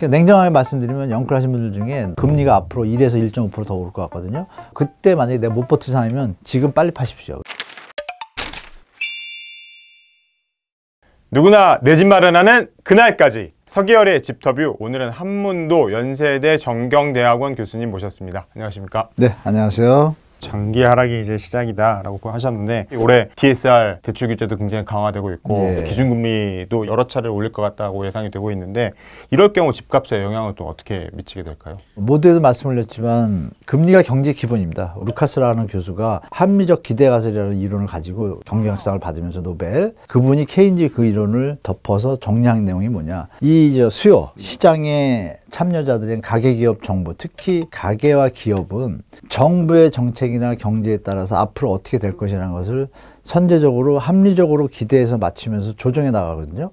그러니까 냉정하게 말씀드리면 영끌하신 분들 중에 금리가 앞으로 1에서 1.5%더 오를 것 같거든요. 그때 만약에 내가 못 버틸 상황이면 지금 빨리 파십시오. 누구나 내 집 마련하는 그날까지 서기열의 집터뷰 오늘은 한문도 연세대 정경대학원 교수님 모셨습니다. 안녕하십니까? 네, 안녕하세요. 장기 하락이 이제 시작이다라고 하셨는데 올해 DSR 대출 규제도 굉장히 강화되고 있고 네. 기준금리도 여러 차례 올릴 것 같다고 예상이 되고 있는데 이럴 경우 집값에 영향을 또 어떻게 미치게 될까요? 모두에도 말씀을 드렸지만 금리가 경제 기본입니다. 루카스라는 교수가 합리적 기대 가설이라는 이론을 가지고 경제학상을 받으면서 노벨 그분이 케인즈 그 이론을 덮어서 정리한 내용이 뭐냐 이저 수요 시장에 참여자들인 가계기업 정부 특히 가계와 기업은 정부의 정책이나 경제에 따라서 앞으로 어떻게 될 것이라는 것을 선제적으로 합리적으로 기대해서 맞추면서 조정해 나가거든요.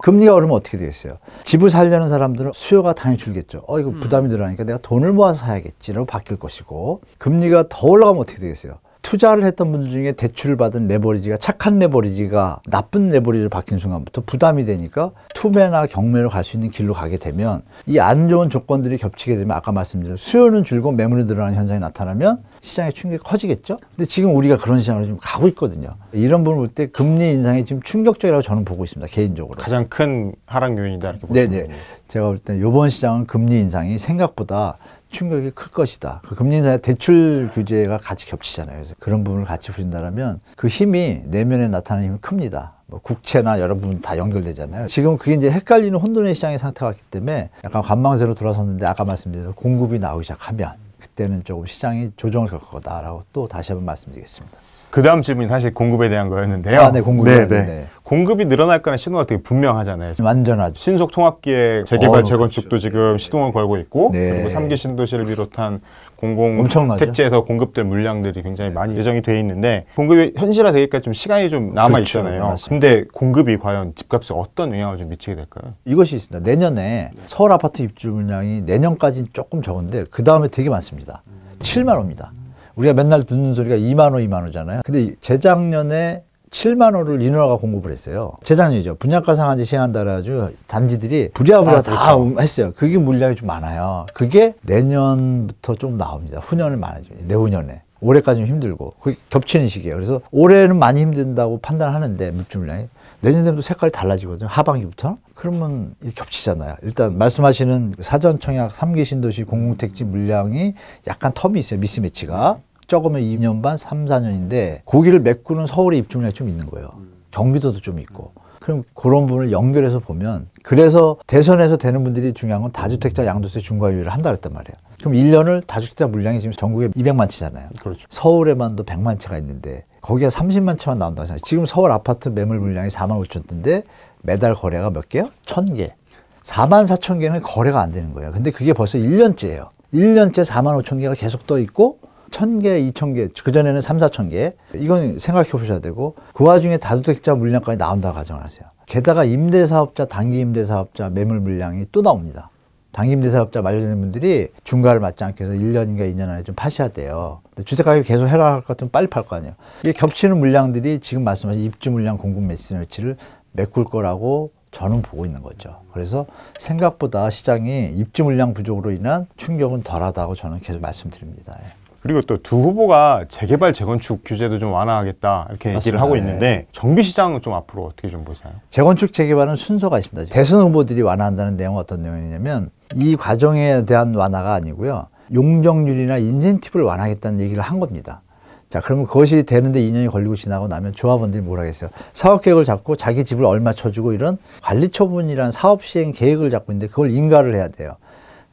금리가 오르면 어떻게 되겠어요? 집을 살려는 사람들은 수요가 당연히 줄겠죠. 어 이거 부담이 늘어나니까 내가 돈을 모아서 사야겠지로 바뀔 것이고 금리가 더 올라가면 어떻게 되겠어요? 투자를 했던 분들 중에 대출을 받은 레버리지가 착한 레버리지가 나쁜 레버리지를 바뀐 순간부터 부담이 되니까 투매나 경매로 갈 수 있는 길로 가게 되면 이 안 좋은 조건들이 겹치게 되면 아까 말씀드린 수요는 줄고 매물이 늘어나는 현상이 나타나면 시장의 충격이 커지겠죠. 근데 지금 우리가 그런 시장으로 지금 가고 있거든요. 이런 부분을 볼 때 금리 인상이 지금 충격적이라고 저는 보고 있습니다. 개인적으로. 가장 큰 하락 요인이다 이렇게 보시면 네네. 제가 볼 때 이번 시장은 금리 인상이 생각보다 충격이 클 것이다. 그 금리 인상에 대출 규제가 같이 겹치잖아요. 그래서 그런 부분을 같이 보신다면 그 힘이 내면에 나타나는 힘이 큽니다. 뭐 국채나 여러 부분 다 연결되잖아요. 지금 그게 이제 헷갈리는 혼돈의 시장의 상태가 왔기 때문에 약간 관망세로 돌아섰는데 아까 말씀드린 공급이 나오기 시작하면 그때는 조금 시장이 조정을 겪을 거다라고 또 다시 한번 말씀드리겠습니다. 그 다음 질문이 사실 공급에 대한 거였는데요. 아, 네, 공급이 네, 네, 네. 네. 공급이 늘어날 거라는 신호가 되게 분명하잖아요. 완전하죠. 신속 통합기획 재개발 어, 재건축도 그렇죠. 지금 시동을 걸고 있고 네. 그리고 삼기 신도시를 비롯한 공공 엄청나죠. 택지에서 공급될 물량들이 굉장히 많이 예정이 돼 있는데 공급이 현실화 되기까지 좀 시간이 좀 남아 그렇죠. 네, 있잖아요. 근데 공급이 과연 집값에 어떤 영향을 좀 미치게 될까요? 이것이 있습니다. 내년에 서울 아파트 입주 물량이 내년까지는 조금 적은데 그 다음에 되게 많습니다. 7만 호입니다. 우리가 맨날 듣는 소리가 2만 호, 2만 호잖아요. 근데 재작년에 7만 호를 인허가 공급을 했어요. 재작년이죠. 분양가 상한제 시행한다 그래가지고 단지들이 부랴부랴 아, 다 그렇죠. 했어요. 그게 물량이 좀 많아요. 그게 내년부터 좀 나옵니다. 후년은 많아지죠. 내후년에. 올해까지 는 힘들고 그게 겹치는 시기예요. 그래서 올해는 많이 힘든다고 판단하는데 물주 물량이 내년 되면 또 색깔이 달라지거든요. 하반기부터. 그러면 겹치잖아요. 일단 말씀하시는 사전 청약 3기 신도시 공공택지 물량이 약간 텀이 있어요. 미스매치가. 적으면 2년 반, 3, 4년인데 고기를 메꾸는 서울의 입주 물량이 좀 있는 거예요. 경기도도 좀 있고. 그럼 그런 부분을 연결해서 보면 그래서 대선에서 되는 분들이 중요한 건 다주택자 양도세 중과율을 한다 그랬단 말이에요. 그럼 1년을 다주택자 물량이 지금 전국에 200만 채잖아요. 그렇죠. 서울에만도 100만 채가 있는데 거기가 30만 채만 나온다고 생각해요. 지금 서울 아파트 매물 물량이 4만 5천 대인데 매달 거래가 몇 개요? 1000개. 4만 4천 개는 거래가 안 되는 거예요. 근데 그게 벌써 1년째예요. 1년째 4만 5천 개가 계속 떠 있고 1000개, 2000개, 그전에는 3, 4천 개. 이건 생각해 보셔야 되고 그 와중에 다주택자 물량까지 나온다고 가정하세요. 게다가 임대사업자, 단기 임대사업자 매물 물량이 또 나옵니다. 단기 임대사업자 만료되는 분들이 중과를 맞지 않게 해서 1년인가 2년 안에 좀 파셔야 돼요. 주택가격이 계속 하락할 것 같으면 빨리 팔 거 아니에요. 이게 겹치는 물량들이 지금 말씀하신 입주 물량 공급 매치 매치를 메꿀 거라고 저는 보고 있는 거죠. 그래서 생각보다 시장이 입주 물량 부족으로 인한 충격은 덜하다고 저는 계속 말씀드립니다. 예. 그리고 또 두 후보가 재개발 재건축 규제도 좀 완화하겠다 이렇게 얘기를 맞습니다. 하고 네. 있는데 정비 시장은 좀 앞으로 어떻게 좀 보세요? 재건축 재개발은 순서가 있습니다. 대선 후보들이 완화한다는 내용은 어떤 내용이냐면 이 과정에 대한 완화가 아니고요. 용적률이나 인센티브를 완화하겠다는 얘기를 한 겁니다. 자, 그러면 그것이 되는데 2년이 걸리고 지나고 나면 조합원들이 뭘 하겠어요? 사업 계획을 잡고 자기 집을 얼마 쳐주고 이런 관리 처분이란 사업 시행 계획을 잡고 있는데 그걸 인가를 해야 돼요.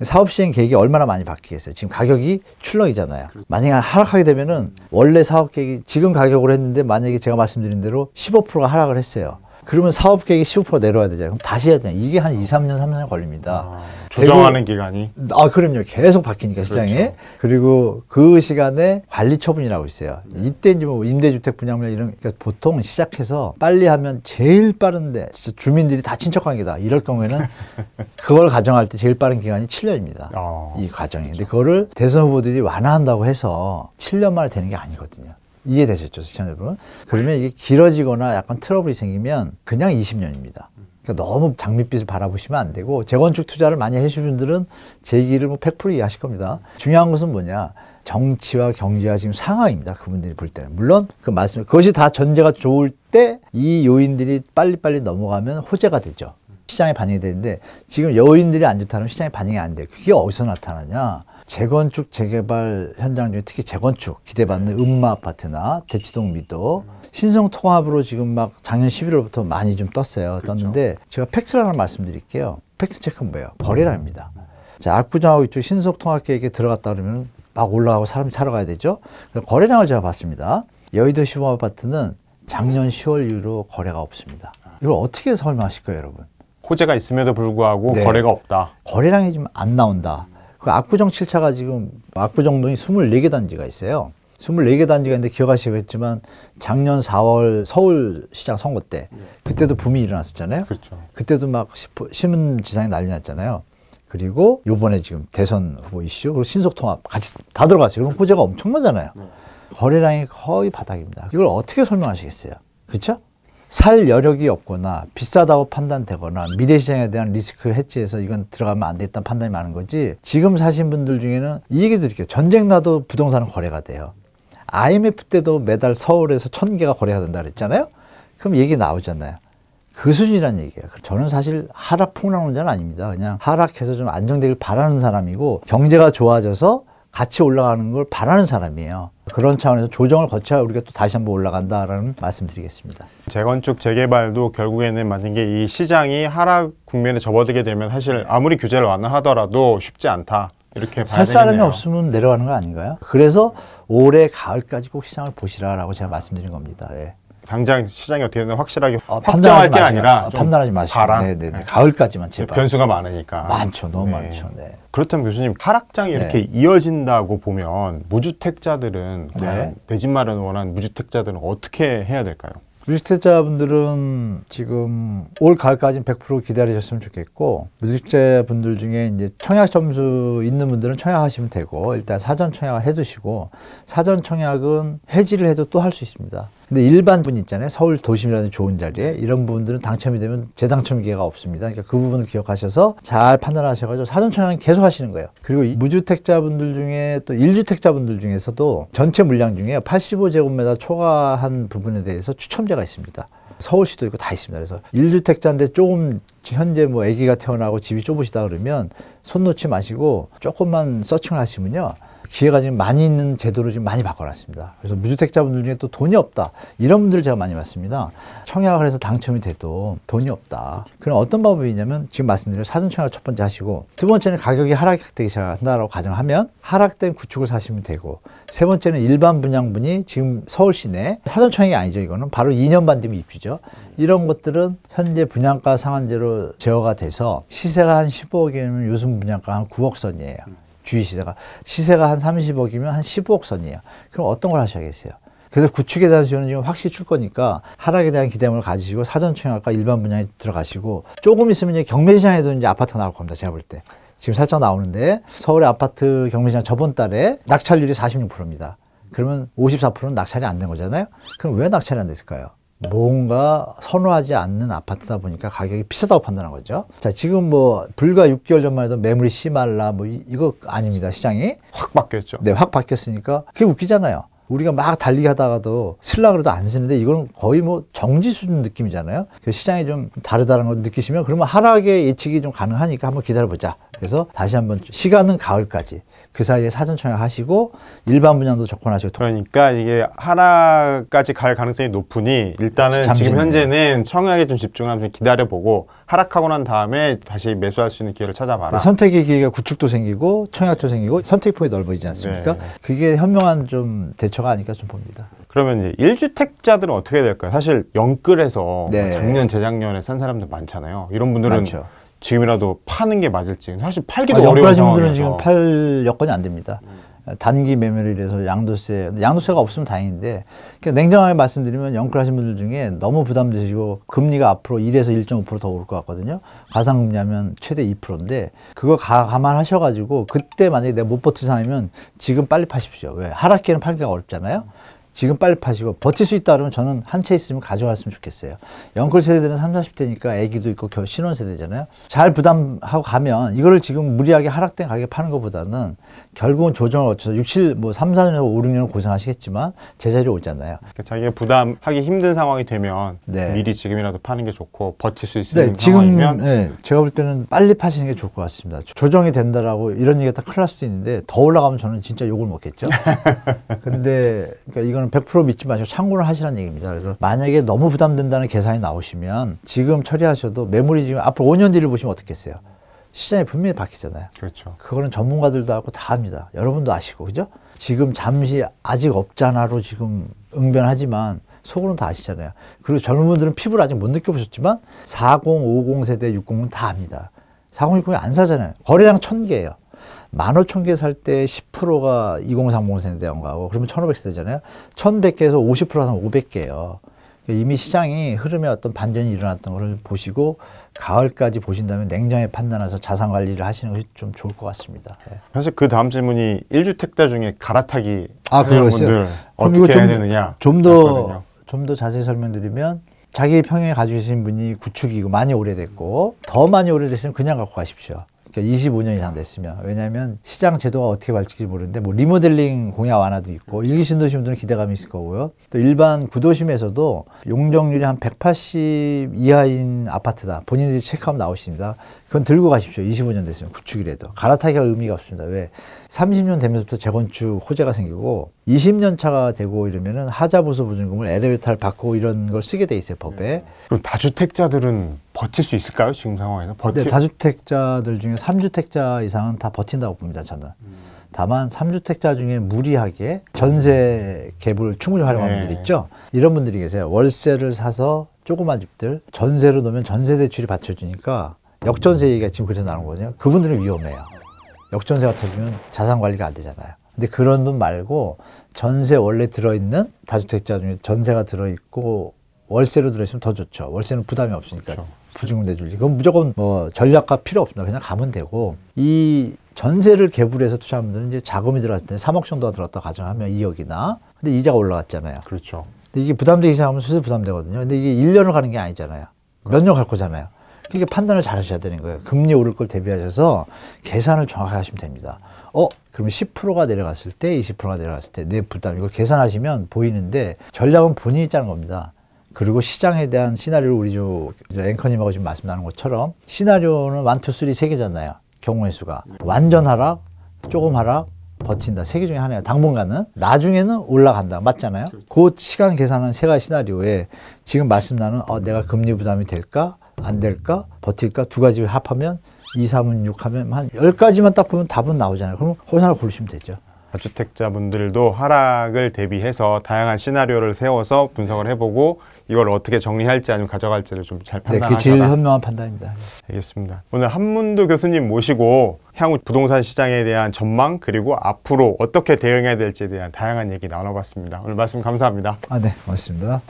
사업 시행 계획이 얼마나 많이 바뀌겠어요? 지금 가격이 출렁이잖아요. 만약에 하락하게 되면은 원래 사업 계획이 지금 가격으로 했는데 만약에 제가 말씀드린 대로 15%가 하락을 했어요. 그러면 사업 계획이 15% 내려와야 되잖아요. 그럼 다시 해야 되잖아요. 이게 한 2, 3년, 3년 걸립니다. 조정하는 기간이 아, 그럼요. 계속 바뀌니까 시장이. 그렇죠. 그리고 그 시간에 관리 처분이라고 있어요. 이때 이제 뭐 임대주택 분양물 이런, 그러니까 보통 시작해서 빨리 하면 제일 빠른데, 진짜 주민들이 다 친척 관계다. 이럴 경우에는 그걸 가정할 때 제일 빠른 기간이 7년입니다. 어. 이 과정이. 근데 그거를 대선 후보들이 완화한다고 해서 7년 만에 되는 게 아니거든요. 이해되셨죠, 시청자 여러분? 그러면 이게 길어지거나 약간 트러블이 생기면 그냥 20년입니다. 그러니까 너무 장밋빛을 바라보시면 안 되고 재건축 투자를 많이 해주신 분들은 제 얘기를 뭐 100% 이해하실 겁니다. 중요한 것은 뭐냐? 정치와 경제가 지금 상황입니다. 그분들이 볼 때는. 물론 그 말씀, 그것이 다 전제가 좋을 때 이 요인들이 빨리빨리 넘어가면 호재가 되죠. 시장에 반영이 되는데 지금 요인들이 안 좋다면 시장에 반영이 안 돼요. 그게 어디서 나타나냐? 재건축, 재개발 현장 중에 특히 재건축 기대받는 음마 아파트나 대치동 미도 신성 통합으로 지금 막 작년 11월부터 많이 좀 떴어요. 떴는데 제가 팩트를 하나 말씀드릴게요. 팩트 체크는 뭐예요? 거래량입니다. 자, 압구정하고 이쪽 신속 통합 계획에 들어갔다 그러면 막 올라가고 사람이 사러 가야 되죠. 거래량을 제가 봤습니다. 여의도 시범 아파트는 작년 10월 이후로 거래가 없습니다. 이걸 어떻게 설명하실 거예요, 여러분? 호재가 있음에도 불구하고 네. 거래가 없다. 거래량이 지금 안 나온다. 그 압구정 7차가 지금 압구정동이 24개 단지가 있어요. 24개 단지가 있는데 기억하시겠지만 작년 4월 서울시장 선거 때 그때도 붐이 일어났었잖아요. 그렇죠. 그때도 막 시포- 신문지상에 난리 났잖아요. 그리고 요번에 지금 대선 후보 이슈 그리고 신속통합 같이 다 들어갔어요. 그럼 호재가 엄청나잖아요. 거래량이 거의 바닥입니다. 이걸 어떻게 설명하시겠어요? 그렇죠? 살 여력이 없거나 비싸다고 판단되거나 미래 시장에 대한 리스크 해지에서 이건 들어가면 안 되겠다는 판단이 많은 거지. 지금 사신 분들 중에는 이 얘기 드릴게요. 전쟁 나도 부동산은 거래가 돼요. IMF 때도 매달 서울에서 천 개가 거래가 된다 그랬잖아요. 그럼 얘기 나오잖아요. 그 수준이란 얘기예요. 저는 사실 하락 폭락론자는 아닙니다. 그냥 하락해서 좀 안정되길 바라는 사람이고 경제가 좋아져서 같이 올라가는 걸 바라는 사람이에요. 그런 차원에서 조정을 거쳐야 우리가 또 다시 한번 올라간다라는 말씀드리겠습니다. 재건축 재개발도 결국에는 만약에 이 시장이 하락 국면에 접어들게 되면 사실 아무리 규제를 완화하더라도 쉽지 않다. 이렇게 살 사람이. 없으면 내려가는 거 아닌가요? 그래서 올해 가을까지 꼭 시장을 보시라라고 제가 말씀드린 겁니다. 예. 당장 시장이 어떻게 되든 확실하게 어, 확정할 게 마시고, 아니라 어, 좀 판단하지 마시고. 봐라. 네, 네, 네. 네. 가을까지만 제발. 변수가 많으니까. 많죠, 너무 네. 많죠. 네. 그렇다면 교수님 하락장이 이렇게 이어진다고 보면 무주택자들은 네. 과연 내 집 마련을 원하는 무주택자들은 어떻게 해야 될까요? 무주택자분들은 지금 올 가을까지는 100% 기다리셨으면 좋겠고 무주택자분들 중에 이제 청약 점수 있는 분들은 청약하시면 되고 일단 사전 청약을 해두시고 사전 청약은 해지를 해도 또 할 수 있습니다. 근데 일반 분 있잖아요. 서울 도심이라는 좋은 자리에 이런 분들은 당첨이 되면 재당첨 기회가 없습니다. 그러니까 그 부분을 기억하셔서 잘 판단하셔가지고 사전 청약 계속 하시는 거예요. 그리고 이 무주택자분들 중에 또 1주택자분들 중에서도 전체 물량 중에 85제곱미터 초과한 부분에 대해서 추첨제가 있습니다. 서울시도 있고 다 있습니다. 그래서 1주택자인데 조금 현재 뭐 아기가 태어나고 집이 좁으시다 그러면 손 놓지 마시고 조금만 서칭을 하시면요. 기회가 지금 많이 있는 제도로 지금 많이 바꿔놨습니다. 그래서 무주택자분들 중에 또 돈이 없다. 이런 분들 제가 많이 봤습니다. 청약을 해서 당첨이 돼도 돈이 없다. 그럼 어떤 방법이 있냐면 지금 말씀드린 사전 청약 첫 번째 하시고 두 번째는 가격이 하락되기 시작한다라고 가정하면 하락된 구축을 사시면 되고 세 번째는 일반 분양분이 지금 서울 시내 사전 청약이 아니죠. 이거는 바로 2년 반 뒤면 입주죠. 이런 것들은 현재 분양가 상한제로 제어가 돼서 시세가 한 15억이면 요즘 분양가 한 9억 선이에요. 주위 시세가 시세가 한 30억이면 한 15억 선이에요. 그럼 어떤 걸 하셔야겠어요? 그래서 구축에 대한 수요는 지금 확실히 줄 거니까 하락에 대한 기대감을 가지시고 사전 청약과 일반 분양에 들어가시고 조금 있으면 이제 경매 시장에도 이제 아파트가 나올 겁니다. 제가 볼 때. 지금 살짝 나오는데 서울의 아파트 경매 시장 저번 달에 낙찰률이 46%입니다. 그러면 54%는 낙찰이 안 된 거잖아요. 그럼 왜 낙찰이 안 됐을까요? 뭔가 선호하지 않는 아파트다 보니까 가격이 비싸다고 판단한 거죠. 자, 지금 뭐 불과 6개월 전만 해도 매물이 심할라 뭐 이- 이거 아닙니다. 시장이. 확 바뀌었죠. 네, 확 바뀌었으니까 그게 웃기잖아요. 우리가 막 달리기 하다가도 쓸라 그래도 안 쓰는데 이건 거의 뭐 정지 수준 느낌이잖아요. 그래서 시장이 좀 다르다는 걸 느끼시면 그러면 하락의 예측이 좀 가능하니까 한번 기다려보자. 그래서 다시 한번 시간은 가을까지 그 사이에 사전 청약 하시고 일반 분양도 접근하시고 그러니까 이게 하락까지 갈 가능성이 높으니 일단은 잠시만요. 지금 현재는 청약에 좀 집중하면서 기다려보고 하락하고 난 다음에 다시 매수할 수 있는 기회를 찾아봐라. 선택의 기회가 구축도 생기고 청약도 생기고 선택 폭이 넓어지지 않습니까? 네. 그게 현명한 좀 대처가 아닐까 좀 봅니다. 그러면 이제 1주택자들은 어떻게 될까요? 사실 영끌에서 네. 뭐 작년 재작년에 산 사람들 많잖아요. 이런 분들은 많죠. 지금이라도 파는 게 맞을지 사실 팔기도 아, 어려운 분들은 지금 팔 여건이 안 됩니다. 단기 매매를 이래서 양도세, 양도세가 없으면 다행인데, 그러니까 냉정하게 말씀드리면 영끌하신 분들 중에 너무 부담되시고 금리가 앞으로 1에서 1.5%더 오를 것 같거든요. 가상금리 하면 최대 2%인데, 그거 가, 감안하셔가지고 그때 만약에 내가 못 버틴 상황이면 지금 빨리 파십시오. 왜? 하락기에는 팔기가 어렵잖아요. 지금 빨리 파시고 버틸 수 있다 그러면 저는 한 채 있으면 가져갔으면 좋겠어요. 영끌 세대들은 3, 40대니까 아기도 있고 겨- 신혼 세대잖아요. 잘 부담하고 가면 이거를 지금 무리하게 하락된 가격에 파는 것보다는 결국은 조정을 거쳐서 6, 7, 뭐 3, 4년, 5, 6년을 고생하시겠지만 제자리 오잖아요. 그러니까 자기가 부담하기 힘든 상황이 되면 네. 미리 지금이라도 파는 게 좋고 버틸 수 있는 네, 지금 상황이면 예, 제가 볼 때는 빨리 파시는 게 좋을 것 같습니다. 조- 조정이 된다라고 이런 얘기가 딱 큰일 날 수도 있는데 더 올라가면 저는 진짜 욕을 먹겠죠. 근데 그러니까 이거는 100% 믿지 마시고 참고를 하시라는 얘기입니다. 그래서 만약에 너무 부담된다는 계산이 나오시면 지금 처리하셔도 매물이 지금 앞으로 5년 뒤를 보시면 어떻겠어요? 시장이 분명히 바뀌잖아요. 그렇죠. 그거는 전문가들도 알고 다 합니다. 여러분도 아시고, 그죠? 지금 잠시 아직 없잖아로 지금 응변하지만 속으로는 다 아시잖아요. 그리고 젊은 분들은 피부를 아직 못 느껴보셨지만 40, 50 세대, 60은 다 압니다. 40, 60이 안 사잖아요. 거래량 1000개예요. 15,000개 살 때 10%가 2030 세대인가고 그러면 1,500세대잖아요. 1,100개에서 50%가 500개예요. 이미 시장이 흐름에 어떤 반전이 일어났던 걸 보시고 가을까지 보신다면 냉정히 판단해서 자산 관리를 하시는 것이 좀 좋을 것 같습니다. 예. 사실 그 다음 질문이 1주택자 중에 갈아타기 아, 하는? 분들 어떻게 해야 좀- 되느냐 좀 였거든요. 더좀 더 자세히 설명드리면 자기 평형에 가지고 계신 분이 구축이고 많이 오래됐고 더 많이 오래됐으면 그냥 갖고 가십시오. 그러니까 25년 이상 됐으면 왜냐하면 시장 제도가 어떻게 발전할지 모르는데 뭐 리모델링 공약 완화도 있고 일기 신도시 분들은 기대감이 있을 거고요. 또 일반 구도심에서도 용적률이 한 180 이하인 아파트다. 본인들이 체크하면 나오십니다. 그건 들고 가십시오. 25년 됐으면 구축이라도 갈아타기가 의미가 없습니다. 왜 30년 되면서부터 재건축 호재가 생기고 20년 차가 되고 이러면은 하자보수 보증금을 엘리베이터를 받고 이런 걸 쓰게 돼 있어요 법에. 그럼 다주택자들은 버틸 수 있을까요? 지금 상황에서 버틸 근데 다주택자들 중에 3주택자 이상은 다 버틴다고 봅니다, 저는. 다만 3주택자 중에 무리하게 전세 갭을 충분히 활용하는 네. 분들 있죠. 이런 분들이 계세요. 월세를 사서 조그만 집들 전세로 놓으면 전세 대출이 받쳐주니까 역전세 얘기가 지금 그래서 나오는 거거든요. 그분들은 위험해요. 역전세가 터지면 자산 관리가 안 되잖아요. 근데 그런 분 말고 전세 원래 들어있는 다주택자 중에 전세가 들어있고 월세로 들어있으면 더 좋죠. 월세는 부담이 없으니까 그렇죠. 보증금 내줄지. 그건 무조건 뭐 전략가 필요 없습니다. 그냥 가면 되고 이 전세를 개불해서 투자한 분들은 이제 자금이 들어갔을 때 3억 정도가 들었다 가정하면 2억이나 근데 이자가 올라갔잖아요. 그렇죠. 근데 이게 부담되기 시작하면 슬슬 부담되거든요. 근데 이게 1년을 가는 게 아니잖아요. 몇 년 갈 거잖아요. 그러니까 판단을 잘 하셔야 되는 거예요. 금리 오를 걸 대비하셔서 계산을 정확하게 하시면 됩니다. 어, 그러면 10%가 내려갔을 때, 20%가 내려갔을 때 내 부담 이걸 계산하시면 보이는데 전략은 본인이 짜는 겁니다. 그리고 시장에 대한 시나리오를 우리 저, 저 앵커님하고 지금 말씀 나눈 것처럼 시나리오는 1, 2, 3, 3개 잖아요. 경우의 수가. 완전 하락, 조금 하락, 버틴다. 세 개 중에 하나예요. 당분간은. 나중에는 올라간다. 맞잖아요. 그 시간 계산하는 세 가지 시나리오에 지금 말씀 나눈 어, 내가 금리 부담이 될까? 안 될까? 버틸까? 두 가지 합하면 2, 3은 6 하면 한 10가지만 딱 보면 답은 나오잖아요. 그럼 하나 고르시면 되죠. 다주택자분들도 하락을 대비해서 다양한 시나리오를 세워서 분석을 해보고 이걸 어떻게 정리할지 아니면 가져갈지를 좀잘 네, 그게 제일. 현명한 판단입니다. 알겠습니다. 오늘 한문도 교수님 모시고 향후 부동산 시장에 대한 전망 그리고 앞으로 어떻게 대응해야 될지에 대한 다양한 얘기 나눠봤습니다. 오늘 말씀 감사합니다. 아, 네, 고맙습니다.